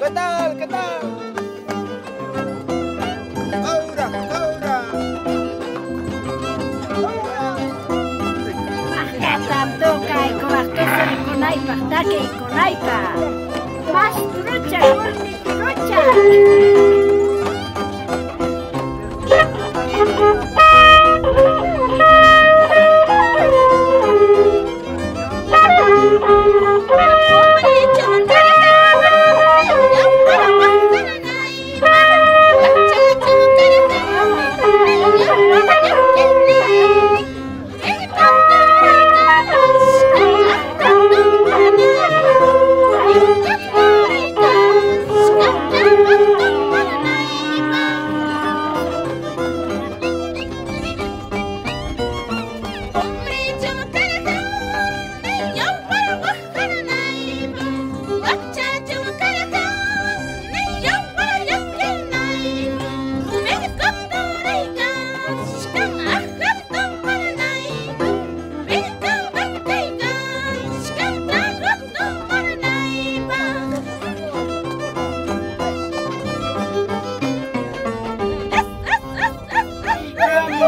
¿Qué tal? ¿Qué tal? Trucha, gordi trucha.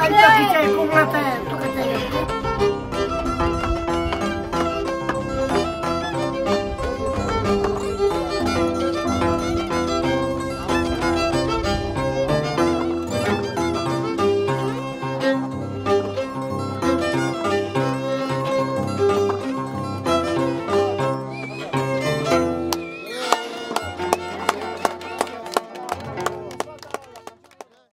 आमच्या तिच्या एकूण आहे